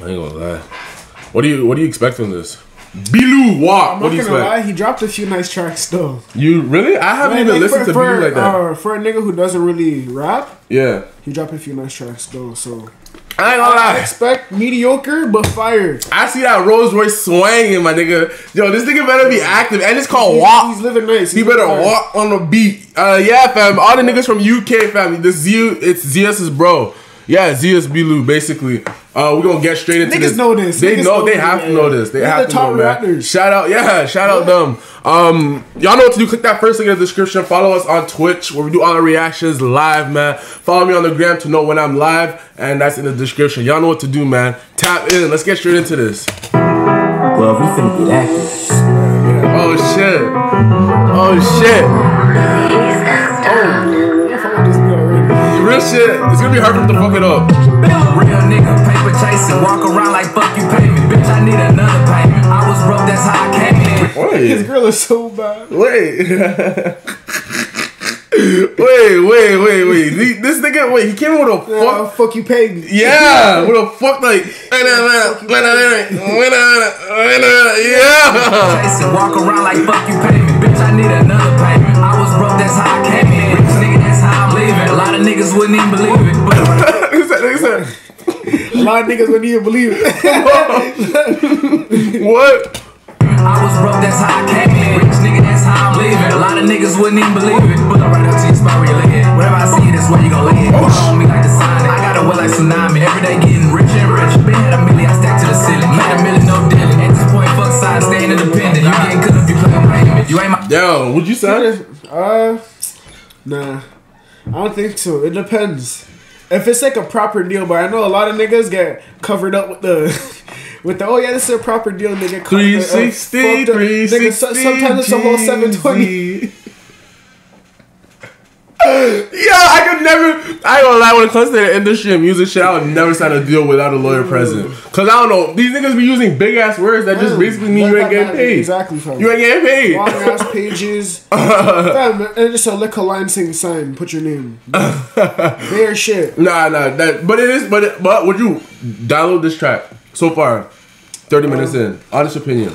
I ain't gonna lie. What do you What do you expect from this? B.Lou walk. I'm What not do you gonna lie, he dropped a few nice tracks though. You really? I haven't Like, even like, listened for, to for, B.Lou like that. Uh, for a nigga who doesn't really rap, yeah. he dropped a few nice tracks though. So I ain't gonna I lie. expect mediocre but fire. I see that Rolls Royce swinging, my nigga. Yo, this nigga better be active, and it's called He's, walk. he's living nice. He He's better living fire. walk on the beat. Uh, yeah, fam. All the niggas from UK, fam. This Z, it's Zias's bro. Yeah, Zias B.Lou, basically. Uh, we're gonna get straight into Niggas this. know this. They Niggas know. know They have to know yeah. this. They They're have the to know, man. rappers. Shout out, yeah, shout out them. Um, y'all know what to do. Click that first link in the description. Follow us on Twitch where we do all our reactions live, man. Follow me on the gram to know when I'm live, and that's in the description. Y'all know what to do, man. Tap in. Let's get straight into this. Well, we finna get active. Oh shit. Oh shit. I Real shit. It's gonna be hard for them to fuck it up. Real nigga, paper chasing, walk around like fuck you pay me. Bitch, I need another payment. I was broke, that's how I came in. His girl is so bad. Wait. wait, wait, wait, wait. This nigga, wait, he came in with a Uh, fuck. fuck you pay me. Yeah, with a fuck like. Yeah. Walk around like fuck you pay me. Bitch, I need another payment. A lot of niggas wouldn't even believe it. What? I was broke, that's how I came in. Rich nigga, that's how I'm leaving. A lot of niggas wouldn't even believe it. But I'm right up to your spot where you lay it. Whatever I see, that's where you gon' lay it. Put on me like the sign. I got a will like tsunami. Every day getting rich and rich. Been had a million, I stacked to the ceiling. Made a million, no dealing. At this point, fuck side, staying independent. You getting cooked if you play on payment. You ain't my. Yo, would you say? uh, nah. I don't think so. It depends. If it's like a proper deal, but I know a lot of niggas get covered up with the, with the oh yeah, this is a proper deal, nigga. 360, Fucked up. Nigga, so- 360. sometimes it's a whole seven twenty. Yeah, I could never. I ain't gonna lie. When it comes to the industry and music shit, I would never sign a deal without a lawyer present. Mm. Cause I don't know. These niggas be using big ass words that just mm. basically mean you ain't getting paid. Exactly, fam. You ain't getting paid. Long ass pages. fam, and just a liquor licensing sign. Put your name. Bare shit. Nah, nah. That. But it is. But it, but would you download this track so far? Thirty minutes um, in. Honest opinion.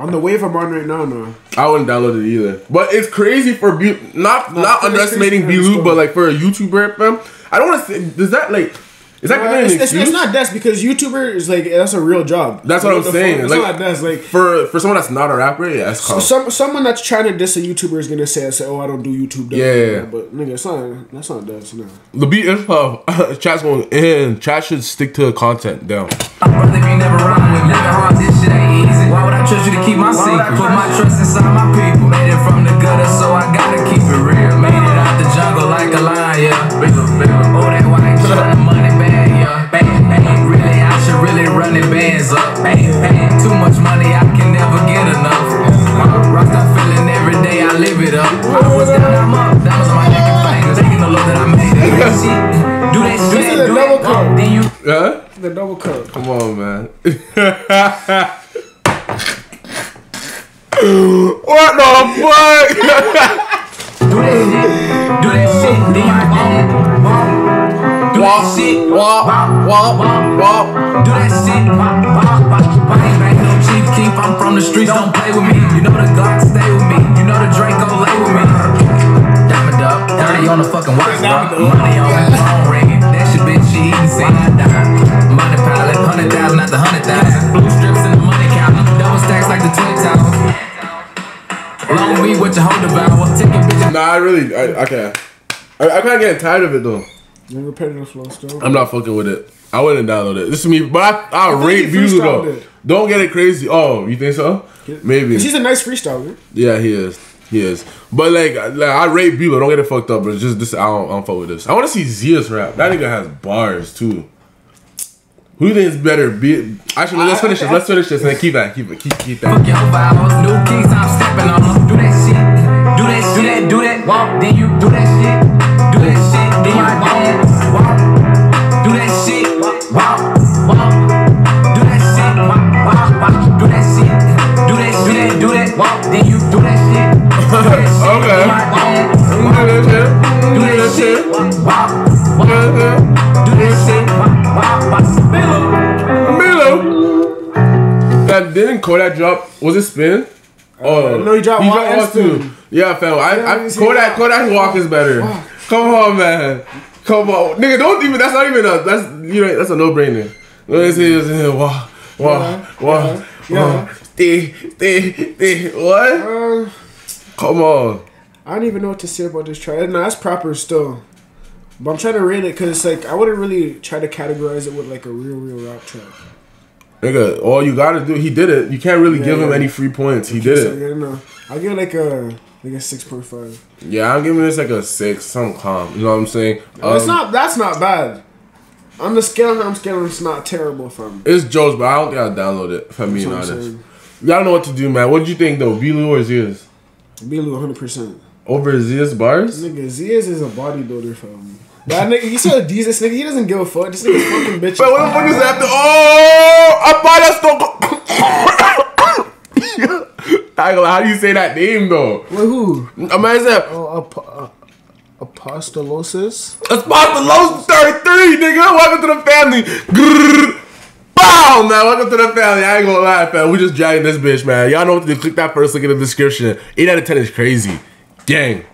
On the wave I'm on right now, no. I wouldn't download it either. But it's crazy for Bu- not not it's underestimating crazy for B.Lou, him, but like for a YouTuber, fam. I don't want to say. Does that like? Is that Uh, an it's, it's, excuse? it's not that's because YouTuber is like that's a real job. That's what I'm saying. fuck? It's Like, not that's like for for someone that's not a rapper, yeah, that's calm. some someone that's trying to diss a YouTuber is gonna say, say "Oh, I don't do YouTube." Yeah. but nigga, it's not. That's not that's no. the beat is tough. Chat's going in. Chat should stick to the content down. I trust you to keep my secret? Put my trust inside my people. Made it from the gutter, so I gotta keep it real. Made it out the jungle like a lion, yeah. Bigger, bigger. Oh, that white shirt, the money bag, yeah. Bang, bang. Really, I should really run the bands up. Bang, bang. Too much money, I can never get enough. Rockstar feeling every day, I live it up. I was down, I'm up. That was my neck and fingers. Taking the look that I made it. Do that shit, do that shit, This is a do double that. cut. Then you Huh? The double cup. Come on, man. what the fuck? Do that shit, do that shit, then you walk, walk. Do that shit, Walk, walk, walk. do that shit, walk, walk, walk. Bang, bang, no Chief Keef, I'm from the streets, don't play with me. You know the Glock stay with me, you know the Draco lay with me. Diamond up, 30 on the fucking watch, bro. Money on really, I, I can't. I, I kind of getting tired of it though. The repetitive flow still. I'm not fucking with it. I wouldn't download it. This is me, but I, I, think rate views though. it. Don't get it crazy. Oh, you think so? Maybe. He's a nice freestyler. Yeah, he is. He is. But like, like I rate Bueller. Don't get it fucked up. But it's just this. I don't, I don't fuck with this. I want to see Zia's rap. That nigga has bars too. Who do you think is better? Be actually, let's finish this. Let's finish this and keep that. Keep it. Keep keep Fuck that. Fam, didn't Kodak drop? Was it spin? Oh no, he dropped Walk and Walk too. Yeah, fam. I, Yeah, I Kodak? Kodak walk is better. Walk. Come on, man. Come on, nigga. Don't even. That's not even a. That's you know. That's a no brainer. Let's see. Let's see. Walk, walk, walk, yeah. Stay, stay, stay. What? Uh, Come on. I don't even know what to say about this track. No, that's proper still. But I'm trying to rate it because it's like I wouldn't really try to categorize it with like a real, real rap track. Nigga, all you gotta do, he did it. You can't really Yeah, give him yeah. any free points. He did it. yeah, no. I'll give like a like a six point five. Yeah, I'm giving this like a six, some calm. You know what I'm saying? That's Um, not that's not bad. On the scale I'm scaling, it's not terrible from. It's Joe's, but I don't think I'll download it. If I'm being That's I'm honest, y'all know what to do, man. What do you think though, B.Lou or Zias? B.Lou 100. percent Over Zias bars? Nigga, Zias is a bodybuilder fam. That nigga, you saw Jesus nigga, he doesn't give a fuck. This nigga's fucking bitch. But what the fuck is after? Oh, I buy that stuff. I ain't gonna lie, How do you say that name though? Wait, who? Imagine that. Oh, ap- uh, apostolosis. Pasta Los 33, nigga. Welcome to the family. Grrr. Bow, man. Welcome to the family. I ain't gonna lie, fam. We just dragging this bitch, man. Y'all know what to do. Click that first link in the description. 8 out of 10 is crazy. Gang.